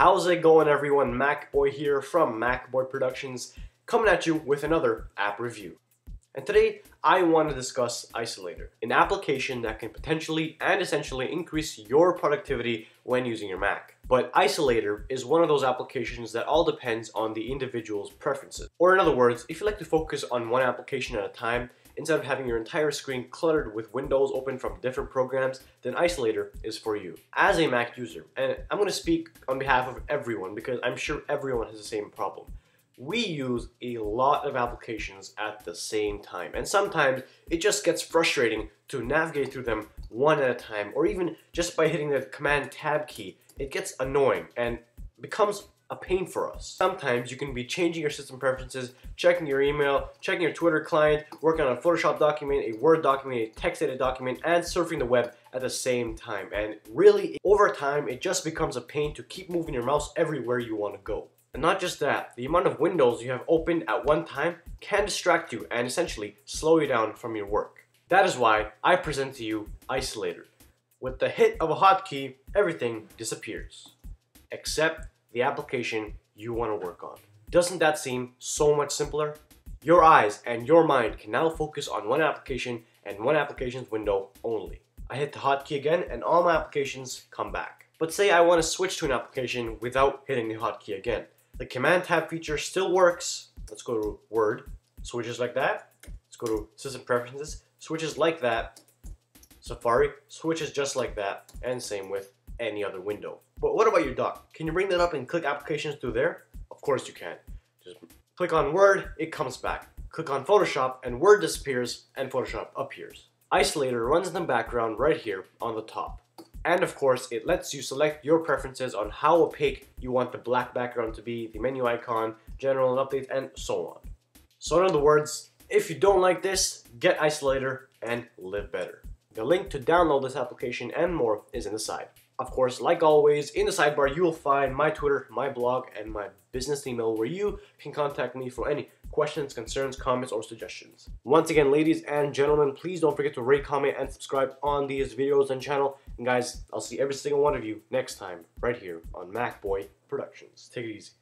How's it going everyone? MacBoy here from MacBoy Productions coming at you with another app review. And today I want to discuss Isolator, an application that can potentially and essentially increase your productivity when using your Mac. But Isolator is one of those applications that all depends on the individual's preferences. Or in other words, if you like to focus on one application at a time, instead of having your entire screen cluttered with windows open from different programs, then Isolator is for you. As a Mac user, and I'm going to speak on behalf of everyone because I'm sure everyone has the same problem. We use a lot of applications at the same time, and sometimes it just gets frustrating to navigate through them one at a time, or even just by hitting the Command Tab key, it gets annoying and becomes a pain for us. Sometimes you can be changing your system preferences, checking your email, checking your Twitter client, working on a Photoshop document, a Word document, a text edit document, and surfing the web at the same time. And really, over time, it just becomes a pain to keep moving your mouse everywhere you want to go. And not just that, the amount of windows you have opened at one time can distract you and essentially slow you down from your work. That is why I present to you Isolator. With the hit of a hotkey, everything disappears. Except the application you want to work on. Doesn't that seem so much simpler? Your eyes and your mind can now focus on one application and one application's window only. I hit the hotkey again and all my applications come back. But say I want to switch to an application without hitting the hotkey again. The command tab feature still works. Let's go to Word, switches like that. Let's go to System Preferences, switches like that. Safari, switches just like that. And same with any other window. But what about your dock? Can you bring that up and click applications through there? Of course you can. Just click on Word, it comes back. Click on Photoshop and Word disappears and Photoshop appears. Isolator runs in the background right here on the top. And of course, it lets you select your preferences on how opaque you want the black background to be, the menu icon, general and updates, and so on. So in other words, if you don't like this, get Isolator and live better. The link to download this application and more is in the side. Of course, like always, in the sidebar you will find my Twitter, my blog, and my business email where you can contact me for any questions, concerns, comments, or suggestions. Once again, ladies and gentlemen, please don't forget to rate, comment, and subscribe on these videos and channel. And guys, I'll see every single one of you next time right here on MacBoy Productions. Take it easy.